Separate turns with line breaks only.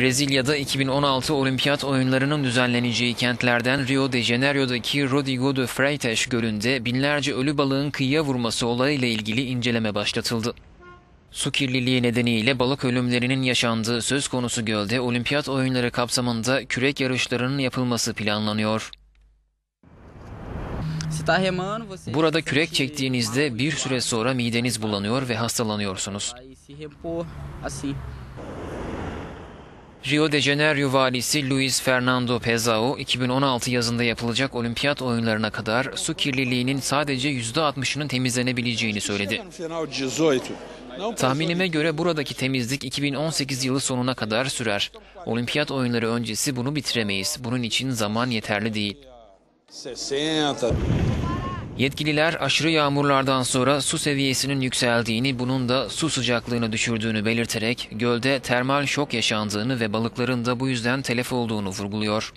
Brezilya'da 2016 olimpiyat oyunlarının düzenleneceği kentlerden Rio de Janeiro'daki Rodrigo de Freitas Gölü'nde binlerce ölü balığın kıyıya vurması olayıyla ilgili inceleme başlatıldı. Su kirliliği nedeniyle balık ölümlerinin yaşandığı söz konusu gölde olimpiyat oyunları kapsamında kürek yarışlarının yapılması planlanıyor. Burada kürek çektiğinizde bir süre sonra mideniz bulanıyor ve hastalanıyorsunuz. Rio de Janeiro valisi Luis Fernando Pezao, 2016 yazında yapılacak olimpiyat oyunlarına kadar su kirliliğinin sadece %60'ının temizlenebileceğini söyledi.
Chega no final de 18, não
Tahminime göre buradaki temizlik 2018 yılı sonuna kadar sürer. Olimpiyat oyunları öncesi bunu bitiremeyiz. Bunun için zaman yeterli değil.
60,
Yetkililer aşırı yağmurlardan sonra su seviyesinin yükseldiğini, bunun da su sıcaklığını düşürdüğünü belirterek gölde termal şok yaşandığını ve balıkların da bu yüzden telef olduğunu vurguluyor.